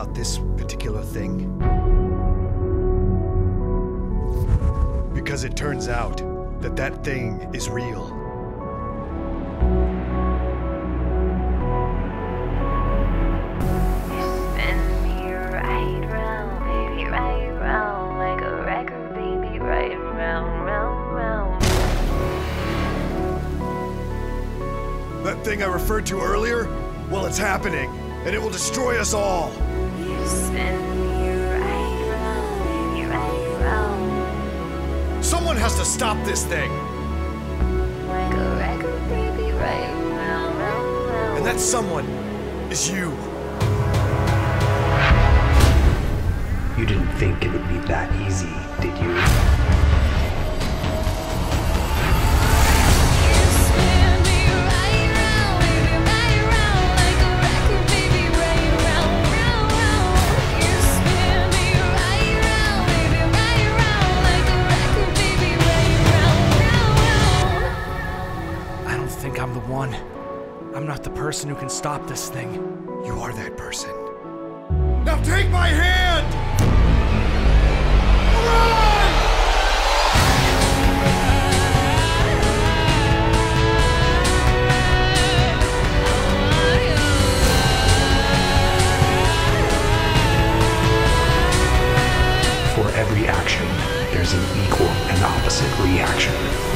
about this particular thing. Because it turns out that that thing is real. Spin me right round, baby, right round like a record, baby, right round, round, round. That thing I referred to earlier? Well, it's happening, and it will destroy us all. Someone has to stop this thing, like a record, baby, right round, round, round. and that someone is you. You didn't think it would be that easy, did you? You person who can stop this thing. You are that person. Now take my hand! Run! For every action, there's an equal and opposite reaction.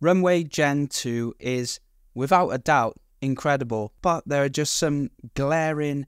Runway Gen 2 is, without a doubt, incredible, but there are just some glaring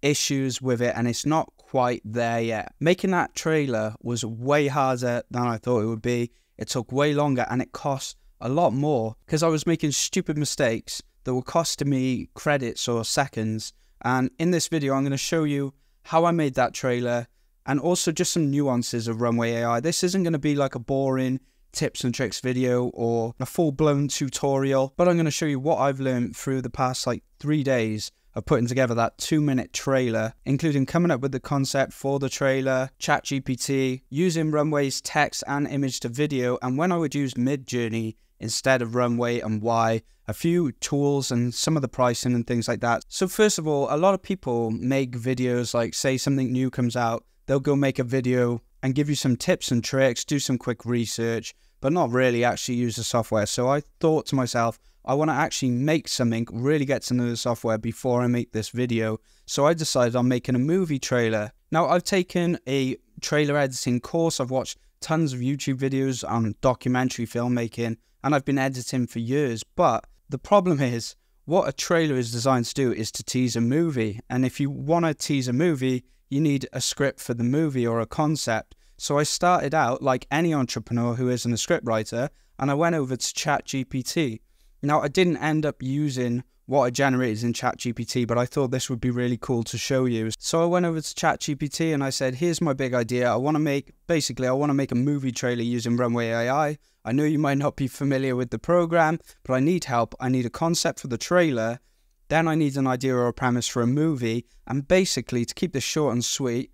issues with it and it's not quite there yet. Making that trailer was way harder than I thought it would be. It took way longer and it cost a lot more because I was making stupid mistakes that were costing me credits or seconds. And in this video, I'm going to show you how I made that trailer and also just some nuances of Runway AI. This isn't going to be like a boring tips and tricks video or a full blown tutorial, but I'm going to show you what I've learned through the past like three days of putting together that two minute trailer, including coming up with the concept for the trailer, ChatGPT, using Runway's text and image to video, and when I would use Midjourney instead of Runway and why, a few tools and some of the pricing and things like that. So, first of all, a lot of people make videos like, say, something new comes out, they'll go make a video and give you some tips and tricks, do some quick research, but not really actually use the software. So, I thought to myself, I want to actually make something, really get to know the software before I make this video. So I decided on making a movie trailer. Now I've taken a trailer editing course. I've watched tons of YouTube videos on documentary filmmaking and I've been editing for years. But the problem is what a trailer is designed to do is to tease a movie. And if you want to tease a movie, you need a script for the movie or a concept. So I started out like any entrepreneur who isn't a scriptwriter and I went over to ChatGPT. Now, I didn't end up using what I generated in ChatGPT, but I thought this would be really cool to show you. So I went over to ChatGPT and I said, here's my big idea. I want to make, basically, I want to make a movie trailer using Runway AI. I know you might not be familiar with the program, but I need help. I need a concept for the trailer. Then I need an idea or a premise for a movie. And basically, to keep this short and sweet,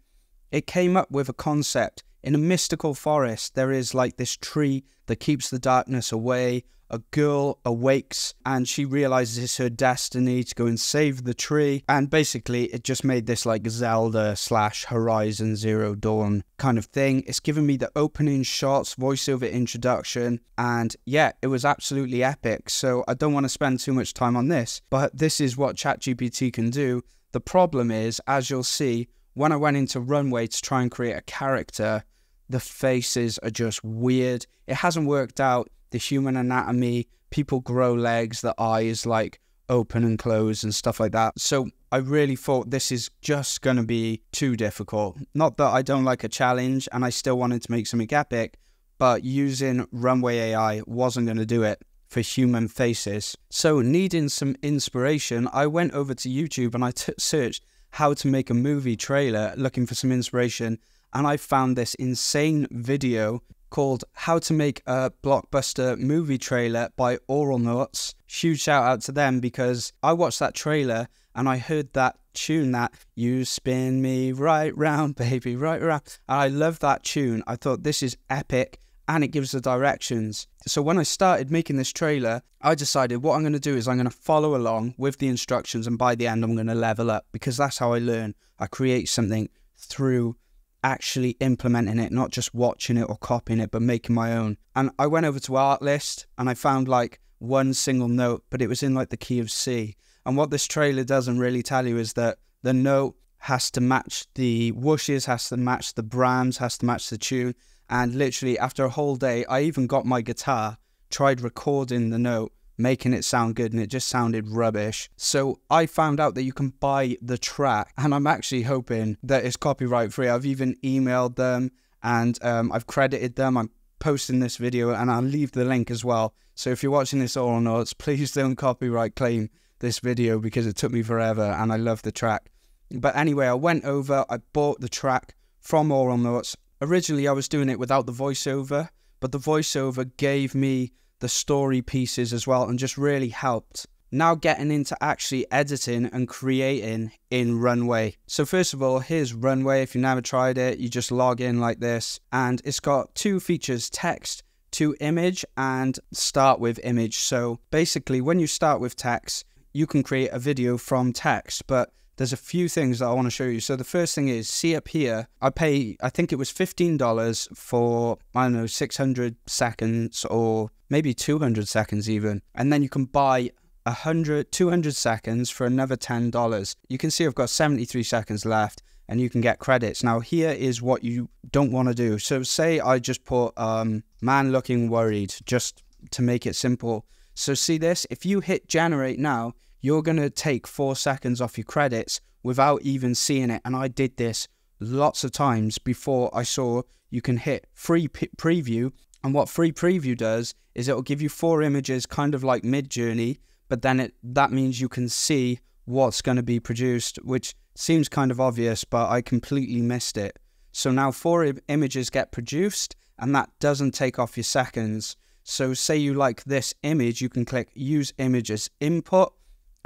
it came up with a concept. In a mystical forest, there is like this tree that keeps the darkness away. A girl awakes and she realizes it's her destiny to go and save the tree. And basically, it just made this like Zelda slash Horizon Zero Dawn kind of thing. It's given me the opening shots, voiceover introduction, and yeah, it was absolutely epic. So I don't want to spend too much time on this, but this is what ChatGPT can do. The problem is, as you'll see, when I went into Runway to try and create a character, the faces are just weird. It hasn't worked out the human anatomy. People grow legs, the eyes like open and close and stuff like that. So I really thought this is just going to be too difficult. Not that I don't like a challenge and I still wanted to make something epic, but using Runway AI wasn't going to do it for human faces. So, needing some inspiration, I went over to YouTube and I t- searched how to make a movie trailer looking for some inspiration and I found this insane video called How to Make a Blockbuster Movie Trailer by Oral Notes. Huge shout out to them because I watched that trailer and I heard that tune that you spin me right round, baby, right round. And I love that tune. I thought this is epic and it gives the directions. So when I started making this trailer, I decided what I'm going to do is I'm going to follow along with the instructions and by the end I'm going to level up because that's how I learn. I create something through actually implementing it, not just watching it or copying it, but making my own. And I went over to Artlist and I found like one single note, but it was in like the key of C. And what this trailer doesn't really tell you is that the note has to match the whooshes, has to match the brams, has to match the tune. And literally, after a whole day, I even got my guitar, tried recording the note, making it sound good, and it just sounded rubbish. So I found out that you can buy the track, and I'm actually hoping that it's copyright free. I've even emailed them and um, I've credited them. I'm posting this video, and I'll leave the link as well. So if you're watching this all notes, please don't copyright claim this video because it took me forever and I love the track. But anyway, I went over, I bought the track from Oral Notes. Originally, I was doing it without the voiceover, but the voiceover gave me the story pieces as well and just really helped. Now, getting into actually editing and creating in Runway. So, first of all, here's Runway. If you've never tried it, you just log in like this, and it's got two features text to image and start with image. So, basically, when you start with text, you can create a video from text, but there's a few things that I want to show you. So the first thing is, see up here, I pay, I think it was $15 for, I don't know, 600 seconds or maybe 200 seconds even. And then you can buy 100, 200 seconds for another $10. You can see I've got 73 seconds left and you can get credits. Now here is what you don't want to do. So say I just put um, man looking worried just to make it simple. So see this, if you hit generate now, you're going to take four seconds off your credits without even seeing it. And I did this lots of times before I saw you can hit free preview. And what free preview does is it'll give you four images, kind of like Midjourney, but then it that means you can see what's going to be produced, which seems kind of obvious, but I completely missed it. So now four images get produced, and that doesn't take off your seconds. So say you like this image, you can click use image as input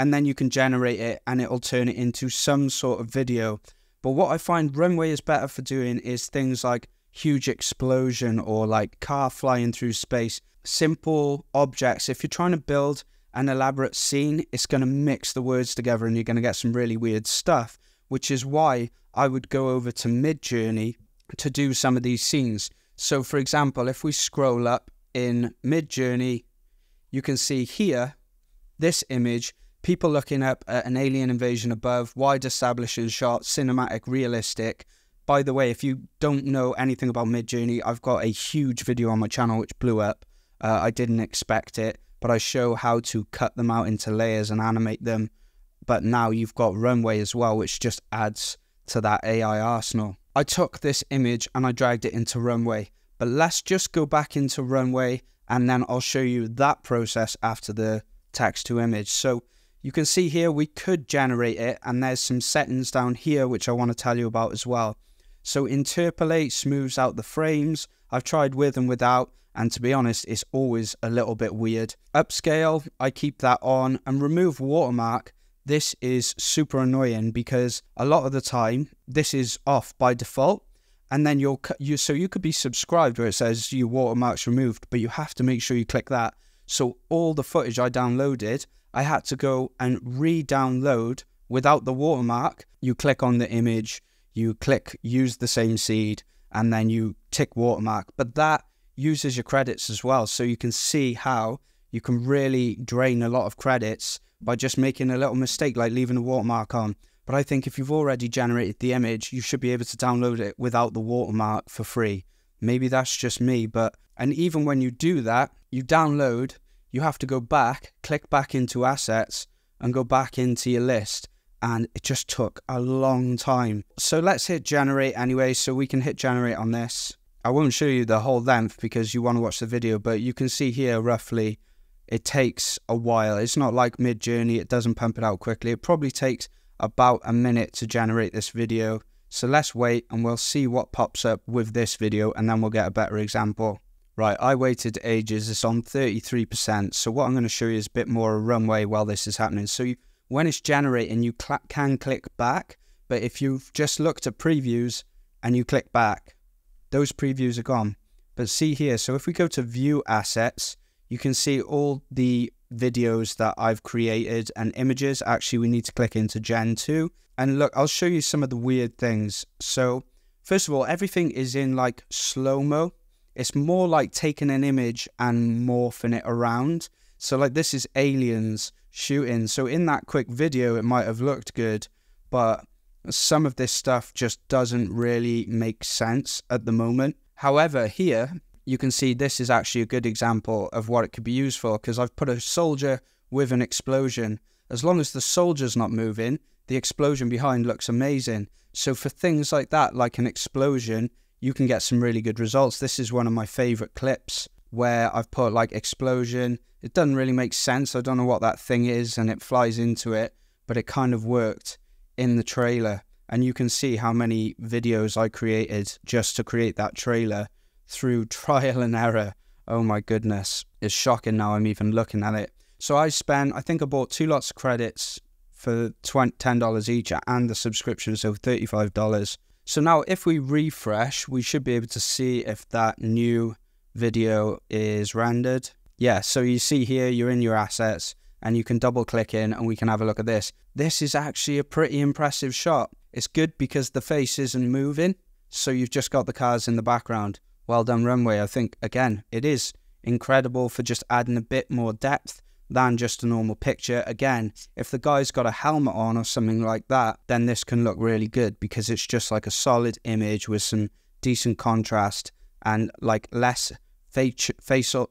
and then you can generate it and it'll turn it into some sort of video. But what I find Runway is better for doing is things like huge explosion or like car flying through space, simple objects. If you're trying to build an elaborate scene, it's going to mix the words together and you're going to get some really weird stuff, which is why I would go over to Midjourney to do some of these scenes. So, for example, if we scroll up in Midjourney, you can see here this image people looking up at an alien invasion above, wide establishing shot, cinematic, realistic. By the way, if you don't know anything about Midjourney, I've got a huge video on my channel which blew up. Uh, I didn't expect it, but I show how to cut them out into layers and animate them. But now you've got Runway as well, which just adds to that AI arsenal. I took this image and I dragged it into Runway. But let's just go back into Runway and then I'll show you that process after the text to image. So you can see here we could generate it and there's some settings down here which I want to tell you about as well. So interpolate smooths out the frames. I've tried with and without and to be honest it's always a little bit weird. Upscale I keep that on and remove watermark. This is super annoying because a lot of the time this is off by default and then you'll you so you could be subscribed where it says your watermarks removed but you have to make sure you click that. So all the footage I downloaded I had to go and re download without the watermark. You click on the image, you click use the same seed, and then you tick watermark. But that uses your credits as well. So you can see how you can really drain a lot of credits by just making a little mistake like leaving a watermark on. But I think if you've already generated the image, you should be able to download it without the watermark for free. Maybe that's just me, but and even when you do that, you download you have to go back, click back into assets, and go back into your list. And it just took a long time. So let's hit generate anyway. So we can hit generate on this. I won't show you the whole length because you want to watch the video, but you can see here roughly it takes a while. It's not like Midjourney, it doesn't pump it out quickly. It probably takes about a minute to generate this video. So let's wait and we'll see what pops up with this video and then we'll get a better example. Right, I waited ages. It's on 33%. So what I'm going to show you is a bit more of runway while this is happening. So you, when it's generating, you cl- can click back. But if you've just looked at previews and you click back, those previews are gone. But see here, so if we go to view assets, you can see all the videos that I've created and images. Actually, we need to click into Gen 2. And look, I'll show you some of the weird things. So, first of all, everything is in like slow mo. It's more like taking an image and morphing it around. So, like, this is aliens shooting. So, in that quick video, it might have looked good, but some of this stuff just doesn't really make sense at the moment. However, here you can see this is actually a good example of what it could be used for because I've put a soldier with an explosion. As long as the soldier's not moving, the explosion behind looks amazing. So for things like that, like an explosion, you can get some really good results. This is one of my favorite clips where I've put like explosion. It doesn't really make sense. I don't know what that thing is and it flies into it, but it kind of worked in the trailer. And you can see how many videos I created just to create that trailer through trial and error. Oh my goodness. It's shocking now I'm even looking at it. So I spent, I think I bought two lots of credits for $10 each and the subscription, so $35. So now if we refresh, we should be able to see if that new video is rendered. Yeah, so you see here, you're in your assets and you can double click in and we can have a look at this. This is actually a pretty impressive shot. It's good because the face isn't moving, so you've just got the cars in the background. Well done, Runway. I think, again, it is incredible for just adding a bit more depth than just a normal picture. Again, if the guy's got a helmet on or something like that, then this can look really good because it's just like a solid image with some decent contrast and like less facial,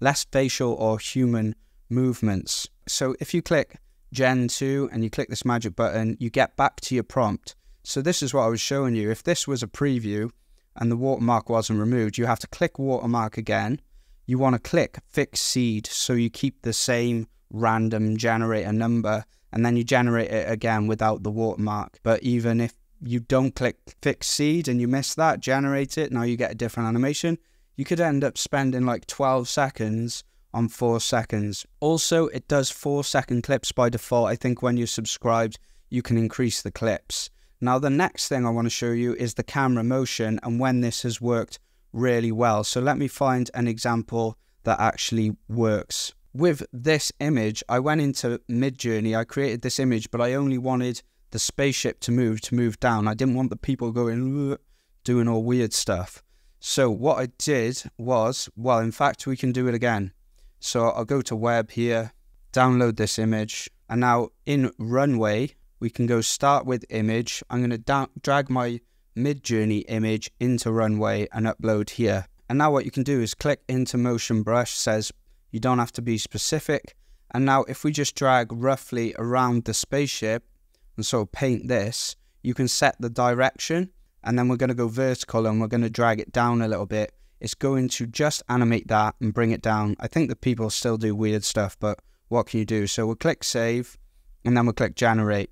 less facial or human movements. So if you click Gen 2 and you click this magic button, you get back to your prompt. So this is what I was showing you. If this was a preview and the watermark wasn't removed, you have to click watermark again. You want to click fix seed so you keep the same random generator number and then you generate it again without the watermark. But even if you don't click fix seed and you miss that, generate it, now you get a different animation, you could end up spending like 12 seconds on four seconds. Also, it does four second clips by default. I think when you're subscribed, you can increase the clips. Now, the next thing I want to show you is the camera motion and when this has worked really well. So let me find an example that actually works. With this image, I went into Midjourney. I created this image, but I only wanted the spaceship to move, to move down. I didn't want the people going, doing all weird stuff. So what I did was, well, in fact, we can do it again. So I'll go to web here, download this image. And now in Runway, we can go start with image. I'm going to drag my Midjourney image into Runway and upload here. And now what you can do is click into Motion Brush, says you don't have to be specific. And now if we just drag roughly around the spaceship and sort of paint this, you can set the direction and then we're going to go vertical and we're going to drag it down a little bit. It's going to just animate that and bring it down. I think that people still do weird stuff, but what can you do? So we'll click save and then we'll click generate.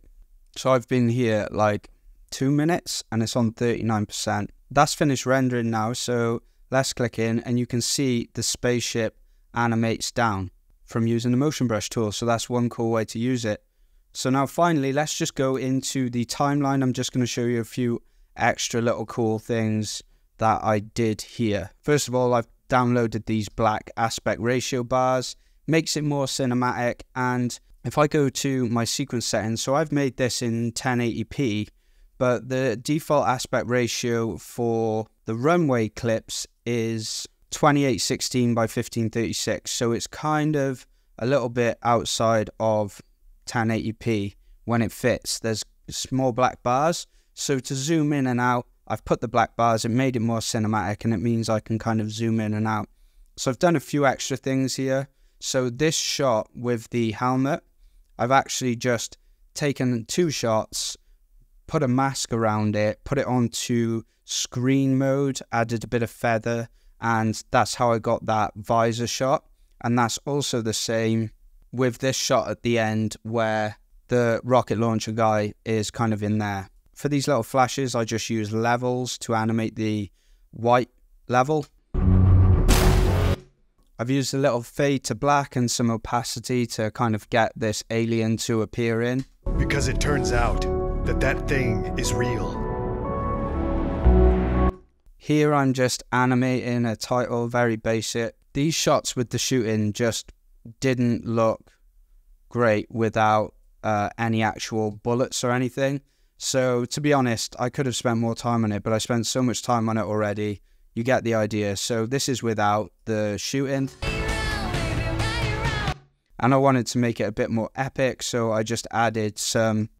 So I've been here like two minutes and it's on 39%. That's finished rendering now. So let's click in and you can see the spaceship animates down from using the motion brush tool. So that's one cool way to use it. So now finally, let's just go into the timeline. I'm just going to show you a few extra little cool things that I did here. First of all, I've downloaded these black aspect ratio bars, makes it more cinematic. And if I go to my sequence settings, so I've made this in 1080p, but the default aspect ratio for the runway clips is 2816 by 1536. So it's kind of a little bit outside of 1080p when it fits. There's small black bars. So to zoom in and out, I've put the black bars, it made it more cinematic and it means I can kind of zoom in and out. So I've done a few extra things here. So this shot with the helmet, I've actually just taken two shots, put a mask around it, put it onto screen mode, added a bit of feather, and that's how I got that visor shot. And that's also the same with this shot at the end where the rocket launcher guy is kind of in there. For these little flashes, I just use levels to animate the white level. I've used a little fade to black and some opacity to kind of get this alien to appear in. Because it turns out that that thing is real. Here I'm just animating a title, very basic. These shots with the shooting just didn't look great without uh, any actual bullets or anything. So to be honest, I could have spent more time on it, but I spent so much time on it already. You get the idea. So this is without the shooting. And I wanted to make it a bit more epic, so I just added some.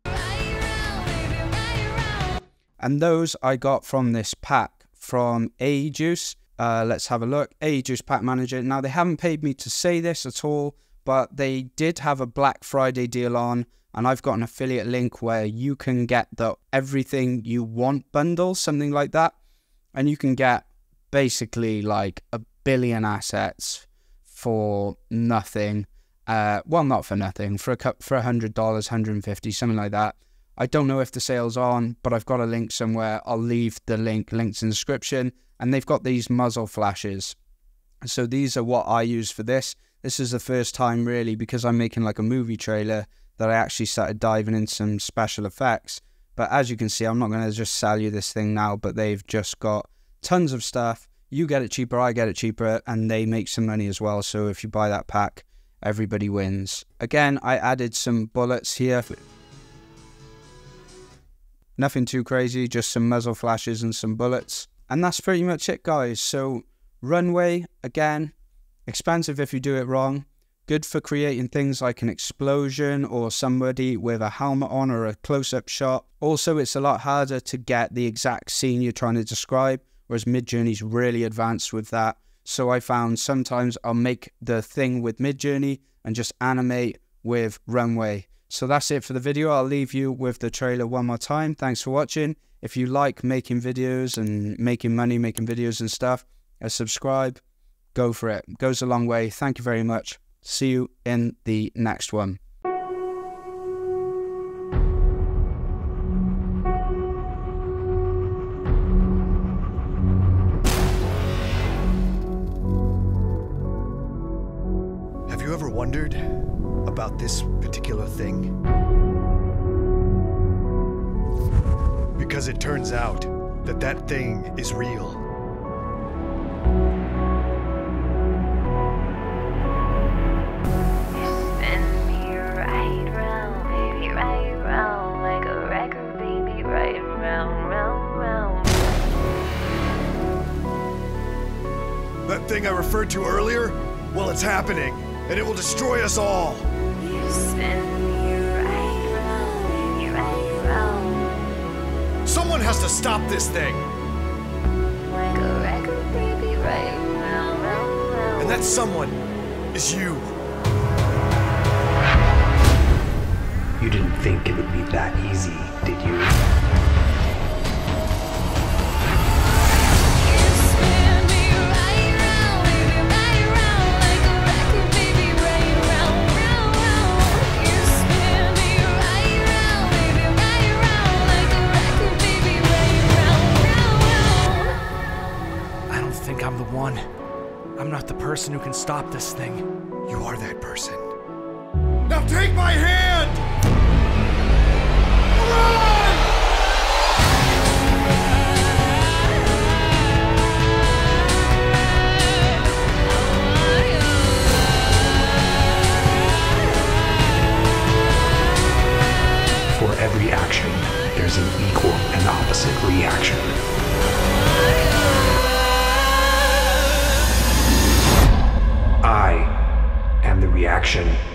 And those I got from this pack from AEJuice. Uh, let's have a look. AEJuice Pack Manager. Now, they haven't paid me to say this at all, but they did have a Black Friday deal on, and I've got an affiliate link where you can get the Everything You Want bundle, something like that. And you can get basically like a billion assets for nothing. Uh, well, not for nothing, for a cup for a hundred dollars, hundred and fifty, something like that. I don't know if the sale's on, but I've got a link somewhere. I'll leave the link, links in the description. And they've got these muzzle flashes. So these are what I use for this. This is the first time really because I'm making like a movie trailer that I actually started diving into some special effects. But as you can see, I'm not going to just sell you this thing now, but they've just got tons of stuff. You get it cheaper, I get it cheaper, and they make some money as well. So if you buy that pack, everybody wins. Again, I added some bullets here. Nothing too crazy, just some muzzle flashes and some bullets. And that's pretty much it, guys. So, runway, again, expensive if you do it wrong. Good for creating things like an explosion or somebody with a helmet on or a close up shot. Also, it's a lot harder to get the exact scene you're trying to describe, whereas Midjourney's really advanced with that. So, I found sometimes I'll make the thing with Midjourney and just animate with runway. So that's it for the video. I'll leave you with the trailer one more time. Thanks for watching. If you like making videos and making money, making videos and stuff, uh, subscribe, go for it. Goes a long way. Thank you very much. See you in the next one. Because it turns out that that thing is real. Spin me right round, baby, right round like a record, baby, right round, round, round. That thing I referred to earlier? Well, it's happening, and it will destroy us all. To stop this thing, like a record, baby, right round, round, round. and that someone is you. You didn't think it would be that easy, did you? You stop this thing. You are that person. Now take my hand! Run! For every action, there's an equal and opposite reaction. Reaction.